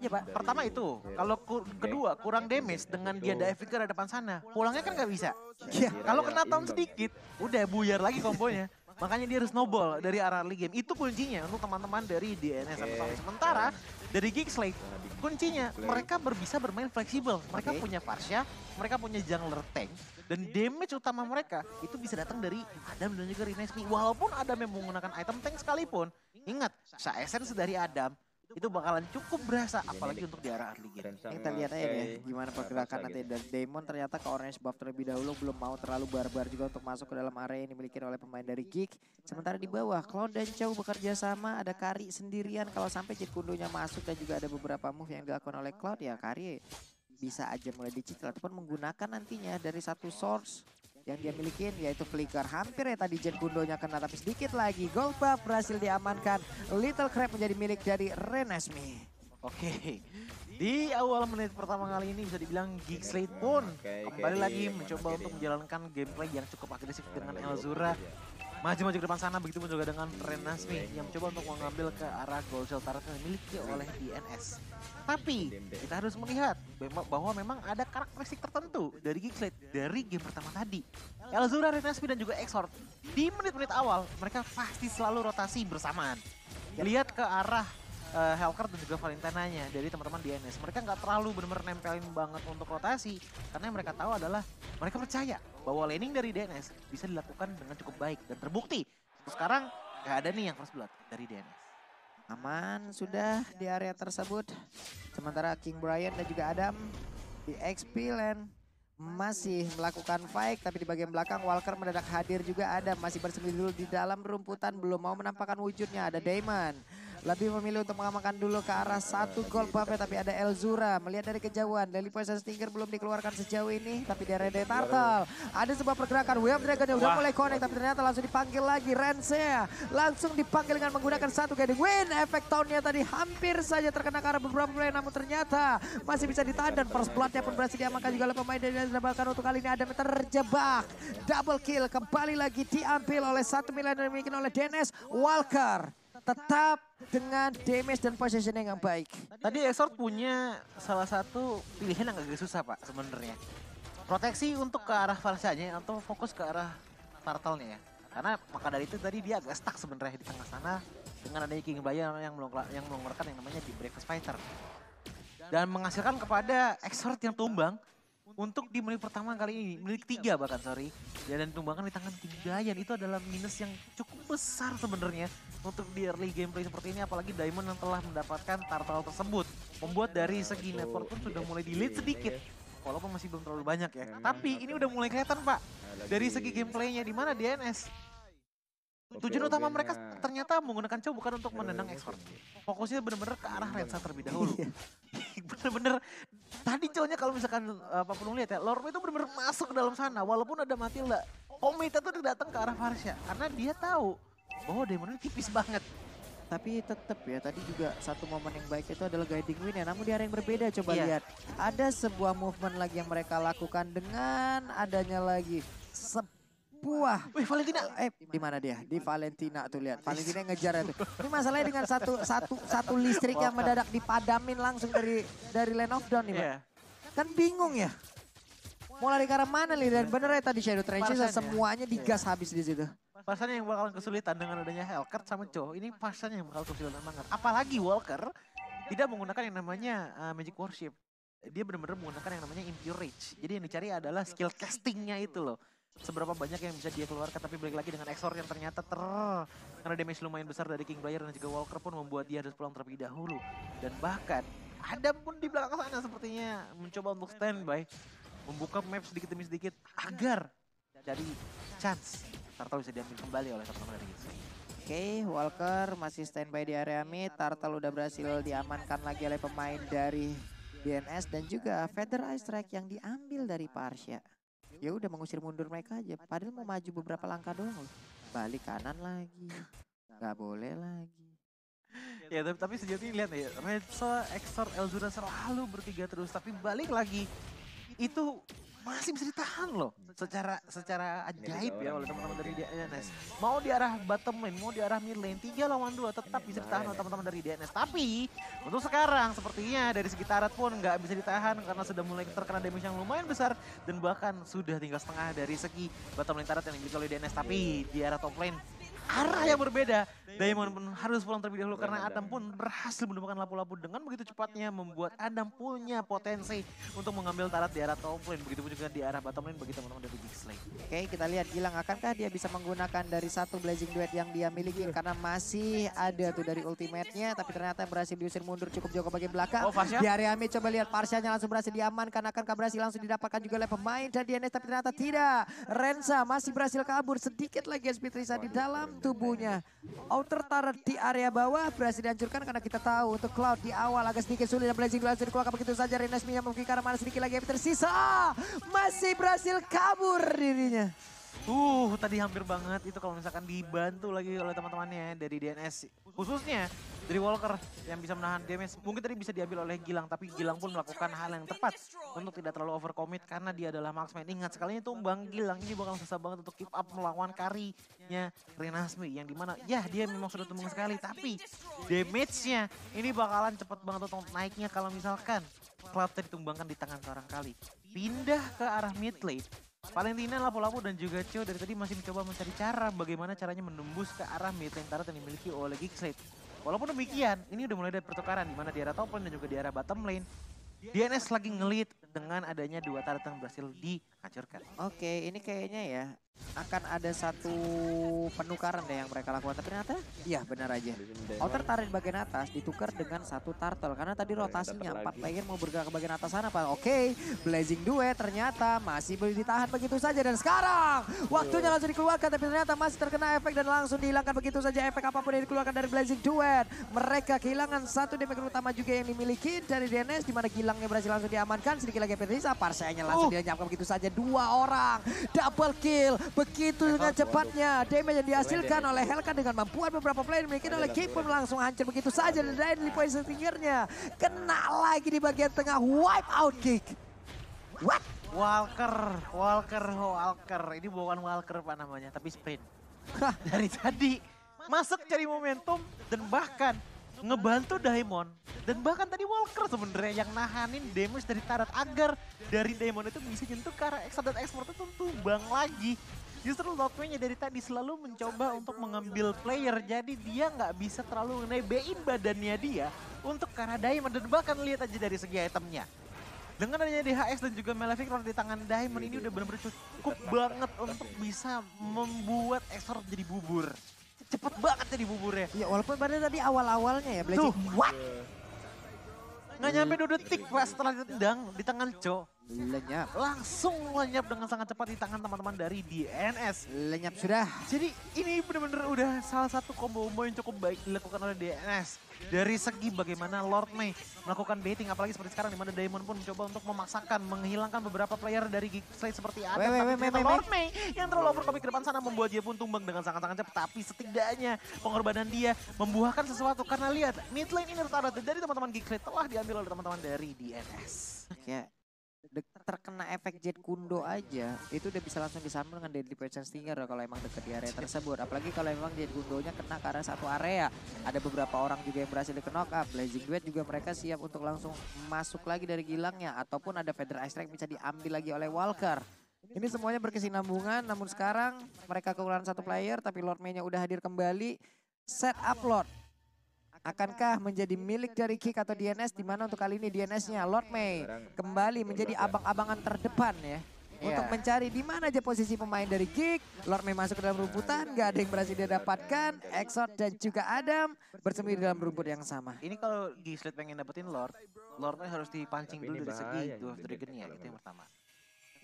aja pak. Pertama itu, kalau ku- kedua kurang damage dengan dia diving ke depan sana, pulangnya kan nggak bisa. Iya. Kalau kena tahun sedikit, udah buyar lagi kombonya. Makanya dia harus snowball dari arah early game. Itu kuncinya untuk teman-teman dari DNS sama Oke. Sementara dari Geekslate, kuncinya mereka ber- bisa bermain fleksibel. Mereka Oke. punya Farsha, mereka punya jungler tank. Dan damage utama mereka itu bisa datang dari Adam dan juga Renesmi. Walaupun Adam yang menggunakan item tank sekalipun, ingat, se-essence dari Adam itu bakalan cukup berasa apalagi untuk di arah early game. Ini kita lihat aja deh gimana pergerakan nanti. dan Damon ternyata ke orange buff terlebih dahulu belum mau terlalu barbar juga untuk masuk ke dalam area yang dimiliki oleh pemain dari Geek. Sementara di bawah Cloud dan Chow bekerja sama ada Kari sendirian. Kalau sampai Jet Kundonya masuk dan juga ada beberapa move yang dilakukan oleh Cloud ya Kari bisa aja mulai dicicil ataupun menggunakan nantinya dari satu source yang dia milikin yaitu flicker. Hampir ya tadi Jet Kundonya kena tapi sedikit lagi. Gold buff berhasil diamankan. Little Crab menjadi milik dari Renesmi Oke, di awal menit pertama kali ini bisa dibilang Geekslate pun Oke, kembali lagi mencoba untuk menjalankan gameplay yang cukup agresif dengan Elzura. Maju-maju ke depan sana, begitu pun juga dengan Renasmi yang mencoba untuk mengambil ke arah goal shell turret yang dimiliki oleh DNS. Tapi kita harus melihat bahwa memang ada karakteristik tertentu dari Geekslate dari game pertama tadi. Elzura, Renasmi dan juga Exort di menit-menit awal mereka pasti selalu rotasi bersamaan. Lihat ke arah eh, Helker dan juga Valentinanya dari teman-teman DNS. Mereka nggak terlalu benar-benar nempelin banget untuk rotasi karena yang mereka tahu adalah mereka percaya bahwa laning dari DNS bisa dilakukan dengan cukup baik dan terbukti. Sekarang nggak ada nih yang first blood dari DNS. Aman sudah di area tersebut. Sementara King Brian dan juga Adam di XP lane masih melakukan fight tapi di bagian belakang Walker mendadak hadir juga ada masih bersembunyi dulu di dalam rumputan belum mau menampakkan wujudnya ada Damon lebih memilih untuk mengamankan dulu ke arah satu gol buff tapi ada Elzura melihat dari kejauhan Daily Poison Stinger belum dikeluarkan sejauh ini tapi di area Turtle ada sebuah pergerakan Wave Dragon yang udah mulai connect tapi ternyata langsung dipanggil lagi Rensea langsung dipanggil dengan menggunakan satu guiding win efek tahunnya tadi hampir saja terkena ke arah beberapa player namun ternyata masih bisa ditahan. Dan first bloodnya pun berhasil diamankan juga oleh pemain dari bahkan untuk kali ini ada terjebak. Double kill kembali lagi diambil oleh satu miliar yang dimiliki oleh Dennis Walker tetap dengan damage dan possession yang baik Tadi Exort punya salah satu pilihan yang agak susah pak sebenarnya. Proteksi untuk ke arah Valsanya atau fokus ke arah Turtle-nya ya. Karena maka dari itu tadi dia agak stuck sebenarnya di tengah sana dengan adanya King Bayan yang yang mengeluarkan yang namanya di Breakfast Fighter. Dan menghasilkan kepada Exort yang tumbang untuk di menit pertama kali ini, menit ketiga bahkan sorry. Ya, dan tumbangan di tangan King Bayan itu adalah minus yang cukup besar sebenarnya untuk di early gameplay seperti ini. Apalagi Diamond yang telah mendapatkan turtle tersebut. Membuat dari segi network pun sudah mulai di lead sedikit. walaupun masih belum terlalu banyak ya. Tapi ini udah mulai kelihatan pak. Dari segi gameplaynya di mana DNS tujuan utama mereka ternyata menggunakan cow bukan untuk menendang expert. fokusnya bener-bener ke arah Rensa terlebih dahulu bener-bener tadi cowoknya kalau misalkan uh, Pak Penung lihat ya Lorme itu bener-bener masuk ke dalam sana walaupun ada Matilda Komite tuh datang ke arah Farsha karena dia tahu bahwa Demon ini tipis banget Tapi tetap ya tadi juga satu momen yang baik itu adalah guiding win ya. Namun di area yang berbeda coba Iya. lihat. Ada sebuah movement lagi yang mereka lakukan dengan adanya lagi sebuah Wih Valentina eh di mana dia? Di Valentina tuh lihat. Valentina ngejar itu. Ini masalahnya dengan satu satu satu listrik yang mendadak dipadamin langsung dari dari lane of down nih, Pak. Iya. Kan bingung ya. Mau lari ke arah mana nih? Dan bener ya tadi Shadow Trenches semuanya digas habis di situ. Parsanya yang bakalan kesulitan dengan adanya Hellcat sama Cho. Ini parsanya yang bakal kesulitan banget. Apalagi Walker tidak menggunakan yang namanya uh, Magic Worship. Dia benar-benar menggunakan yang namanya Impure Rage. Jadi yang dicari adalah skill castingnya itu loh. Seberapa banyak yang bisa dia keluarkan tapi balik lagi dengan Exor yang ternyata ter karena damage lumayan besar dari King Blair dan juga Walker pun membuat dia harus pulang terlebih dahulu. Dan bahkan Adam pun di belakang sana sepertinya mencoba untuk standby membuka map sedikit demi sedikit agar jadi chance Turtle bisa diambil kembali oleh teman-teman dari Gizmo. Oke, Walker masih standby di area mid. Turtle udah berhasil diamankan lagi oleh pemain dari DNS dan juga Feather Ice Strike yang diambil dari Parsha. Ya udah mengusir mundur mereka aja. Padahal mau maju beberapa langkah doang loh. Balik kanan lagi. Gak boleh lagi. Ya tapi, tapi sejauh ini lihat ya, Redsa, Exor, Elzura selalu bertiga terus. Tapi balik lagi, itu masih bisa ditahan loh secara secara ajaib ya oleh teman-teman dari DNS. Mau di arah bottom lane, mau di arah mid lane, tiga lawan dua tetap bisa ditahan oleh teman-teman dari DNS. Tapi untuk sekarang sepertinya dari segi pun nggak bisa ditahan karena sudah mulai terkena damage yang lumayan besar dan bahkan sudah tinggal setengah dari segi bottom lane tarat yang dimiliki oleh DNS. Tapi di arah top lane arah yang berbeda. Diamond pun harus pulang terlebih dahulu karena Adam pun berhasil menemukan lapu-lapu dengan begitu cepatnya membuat Adam punya potensi untuk mengambil tarat di arah top lane. Begitu juga di arah bottom lane bagi teman-teman dari Big Slay. Oke, kita lihat Gilang akankah dia bisa menggunakan dari satu Blazing Duet yang dia miliki karena masih ada tuh dari ultimate-nya tapi ternyata berhasil diusir mundur cukup jauh ke bagian belakang. Oh, Fasya? Di area mid coba lihat Parsianya langsung berhasil diamankan akankah berhasil langsung didapatkan juga oleh pemain dan DNS tapi ternyata tidak. Renza masih berhasil kabur sedikit lagi SP Trisa di dalam tubuhnya. Outer turret di area bawah berhasil dihancurkan karena kita tahu untuk Cloud di awal agak sedikit sulit dan Blazing langsung dikeluarkan begitu saja. Renesmi yang mungkin karena sedikit lagi yang tersisa. Masih berhasil kabur dirinya. Uh, tadi hampir banget itu kalau misalkan dibantu lagi oleh teman-temannya dari DNS. Khususnya dari Walker yang bisa menahan damage. Mungkin tadi bisa diambil oleh Gilang, tapi Gilang pun melakukan hal yang tepat untuk tidak terlalu overcommit karena dia adalah marksman. Ingat sekalinya tumbang Gilang ini bakal susah banget untuk keep up melawan karinya Renasmi yang di mana ya dia memang sudah tumbang sekali, tapi damage-nya ini bakalan cepet banget untuk naiknya kalau misalkan Cloud ditumbangkan di tangan seorang kali. Pindah ke arah mid lane Valentina, Lapu-Lapu dan juga Cho dari tadi masih mencoba mencari cara bagaimana caranya menembus ke arah mid lane turret yang dimiliki oleh Geekslate. Walaupun demikian, ini udah mulai dari pertukaran di mana di arah top lane dan juga di arah bottom lane. DNS lagi ngelit dengan adanya dua turret yang berhasil dihancurkan. Oke, ini kayaknya ya akan ada satu penukaran deh yang mereka lakukan. Tapi ternyata, iya benar aja. Outer turret di bagian atas ditukar dengan satu turtle. Karena tadi rotasinya empat player mau bergerak ke bagian atas sana Pak. Oke, Blazing Duet ternyata masih boleh ditahan begitu saja. Dan sekarang waktunya langsung dikeluarkan. Tapi ternyata masih terkena efek dan langsung dihilangkan begitu saja. Efek apa pun yang dikeluarkan dari Blazing Duet. Mereka kehilangan satu damage utama juga yang dimiliki dari DNS. Di mana Gilangnya berhasil langsung diamankan. Sedikit lagi Petrisa, Parsanya langsung Uh. dilenyapkan begitu saja. Dua orang, double kill. Begitu dengan cepatnya damage yang dihasilkan oleh Helka dengan membuat beberapa player dimiliki oleh Keep pun langsung hancur begitu saja. Dan dari point fingernya kena lagi di bagian tengah wipe out kick. What? Walker, Walker, Walker. Ini bukan Walker pak namanya, tapi sprint. Dari tadi masuk cari momentum dan bahkan ngebantu Daimon dan bahkan tadi Walker sebenarnya yang nahanin damage dari Tarat agar dari Daimon itu bisa nyentuh ke arah Extra dan Export itu tumbang lagi. Justru Lotway-nya dari tadi selalu mencoba untuk mengambil player jadi dia nggak bisa terlalu nebein badannya dia untuk arah Diamond dan bahkan lihat aja dari segi itemnya. Dengan adanya DHX dan juga Malefic Lord di tangan Diamond ini udah benar-benar cukup banget untuk bisa membuat Exor jadi bubur. Cepet banget jadi buburnya. Ya walaupun pada tadi awal-awalnya ya Blazing. What? Nggak nyampe 2 detik pas setelah ditendang di tangan Co. Lenyap. Langsung lenyap dengan sangat cepat di tangan teman-teman dari DNS. Lenyap sudah. Jadi ini benar-benar udah salah satu combo-combo yang cukup baik dilakukan oleh DNS. Dari segi bagaimana Lord May melakukan baiting, apalagi seperti sekarang di mana Diamond pun mencoba untuk memaksakan, menghilangkan beberapa player dari Geek Slate seperti weh, tapi ternyata Lord May yang terlalu overcommit ke depan sana membuat dia pun tumbang dengan sangat-sangat cepat. Tapi setidaknya pengorbanan dia membuahkan sesuatu karena lihat mid lane ini rata dari teman-teman Geek Slate telah diambil oleh teman-teman dari DNS. Kayak de- terkena efek jet kundo aja itu udah bisa langsung disambung dengan deadly poison stinger kalau emang deket di area tersebut. Apalagi kalau emang jet kundonya kena ke arah satu area. Ada beberapa orang juga yang berhasil di knock up blazing duet juga mereka siap untuk langsung masuk lagi dari gilangnya ataupun ada feather extract bisa diambil lagi oleh Walker. Ini semuanya berkesinambungan namun sekarang mereka kekurangan satu player tapi Lord May-nya udah hadir kembali. Set up Lord Akankah menjadi milik dari Kick atau DNS di mana untuk kali ini DNS-nya Lord May kembali menjadi abang-abangan terdepan ya. Untuk Iya. mencari di mana aja posisi pemain dari Kick. Lord May masuk ke dalam rumputan, gak ada yang berhasil dia dapatkan. Exot dan juga Adam bersembunyi di dalam rumput yang sama. Ini kalau Gislet pengen dapetin Lord, Lordnya harus dipancing dulu dari segi Dwarf Dragon-nya, itu yang pertama.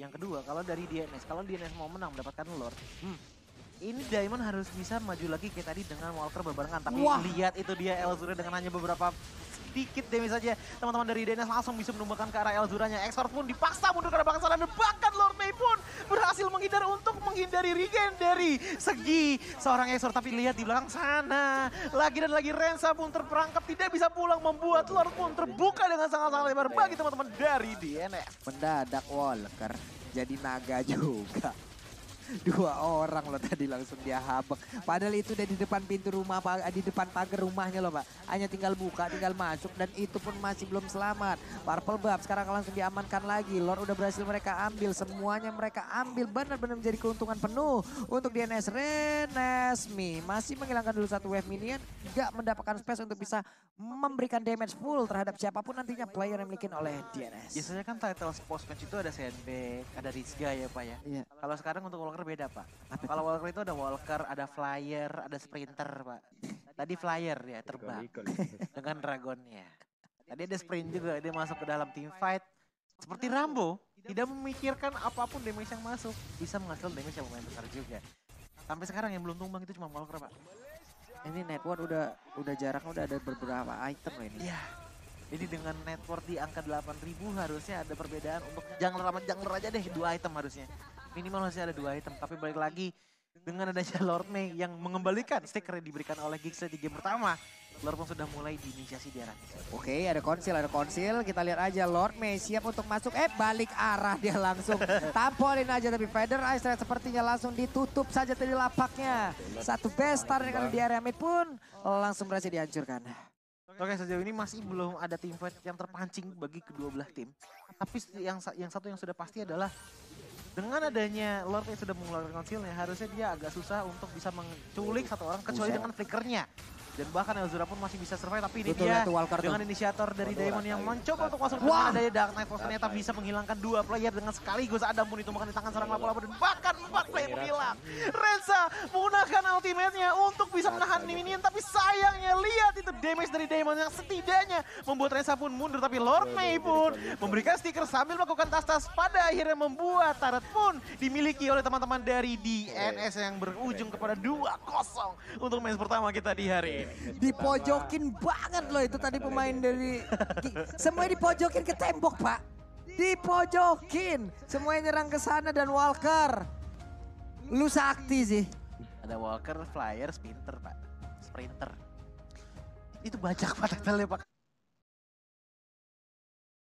Yang kedua, kalau dari DNS, kalau DNS mau menang mendapatkan Lord, hmm, ini Diamond harus bisa maju lagi kayak tadi dengan Walker berbarengan. Tapi Wah. lihat itu dia Elzura dengan hanya beberapa sedikit damage saja. Teman-teman dari DNS langsung bisa menumbangkan ke arah Elzuranya. Exort pun dipaksa mundur ke arah belakang sana. Dan bahkan Lord May pun berhasil menghindar untuk menghindari regen dari segi seorang Exort. Tapi lihat di belakang sana. Lagi dan lagi Rensa pun terperangkap tidak bisa pulang. Membuat Lord pun terbuka dengan sangat-sangat lebar bagi teman-teman dari DNS. Mendadak Walker jadi naga juga. Dua orang loh tadi langsung dia habek. Padahal itu udah di depan pintu rumah, di depan pagar rumahnya loh pak. Hanya tinggal buka, tinggal masuk dan itu pun masih belum selamat. Purple Bab sekarang langsung diamankan lagi. Lord udah berhasil mereka ambil, semuanya mereka ambil. Benar-benar menjadi keuntungan penuh untuk DNS Renesmi. Masih menghilangkan dulu satu wave minion, gak mendapatkan space untuk bisa memberikan damage full terhadap siapa pun nantinya player yang dimiliki oleh DNS. Biasanya kan title post match itu ada sandbag, ada Rizga ya pak ya. Iya. Kalau sekarang untuk Walker beda pak. Apa Kalau Walker itu ada Walker, ada Flyer, ada Sprinter pak. Tadi Flyer ya terbang dengan Dragonnya. Tadi ada Sprint juga, dia masuk ke dalam team fight. Seperti Rambo, tidak memikirkan apa pun damage yang masuk. Bisa menghasilkan damage yang lumayan besar juga. Sampai sekarang yang belum tumbang itu cuma Walker pak. Ini network udah udah jaraknya udah ada beberapa item loh ini. Iya. Jadi dengan network di angka 8000 harusnya ada perbedaan untuk jungler sama jungler aja deh dua item harusnya. Minimal harusnya ada dua item. Tapi balik lagi dengan adanya Lord May yang mengembalikan stiker yang diberikan oleh Giggsy di game pertama. Lord pun sudah mulai diinisiasi di arah Oke, ada konsil, ada konsil. Kita lihat aja Lord May siap untuk masuk. Eh, balik arah dia langsung. Tampolin aja tapi Feather Ice Red sepertinya langsung ditutup saja tadi lapaknya. Satu bestar yang ada di area mid pun langsung berhasil dihancurkan. Oke sejauh ini masih belum ada tim fight yang terpancing bagi kedua belah tim. Tapi yang yang satu yang sudah pasti adalah dengan adanya Lord yang sudah mengeluarkan konsilnya harusnya dia agak susah untuk bisa menculik satu orang kecuali Buset. dengan flickernya. Dan bahkan Elzura pun masih bisa survive tapi ini Betul dia ya dengan inisiator dari Diamond yang mencoba untuk masuk Wah. dengan adanya Dark Knight Force ternyata bisa menghilangkan dua player dengan sekaligus Adam pun ditemukan di tangan seorang lapu-lapu dan bahkan empat player menghilang. Renza menggunakan ultimate-nya untuk bisa menahan minion tapi sayangnya lihat itu damage dari Diamond yang setidaknya membuat Renza pun mundur tapi Lord May pun memberikan stiker sambil melakukan tas-tas pada akhirnya membuat turret pun dimiliki oleh teman-teman dari DNS yang berujung kepada 2-0 untuk match pertama kita di hari ini. Dipojokin banget loh itu tadi pemain dari... Semuanya dipojokin ke tembok, Pak. Dipojokin. Semuanya nyerang ke sana dan Walker. Lu sakti sih. Ada Walker, Flyer, Sprinter, Pak. Sprinter. Itu banyak Pak title Pak.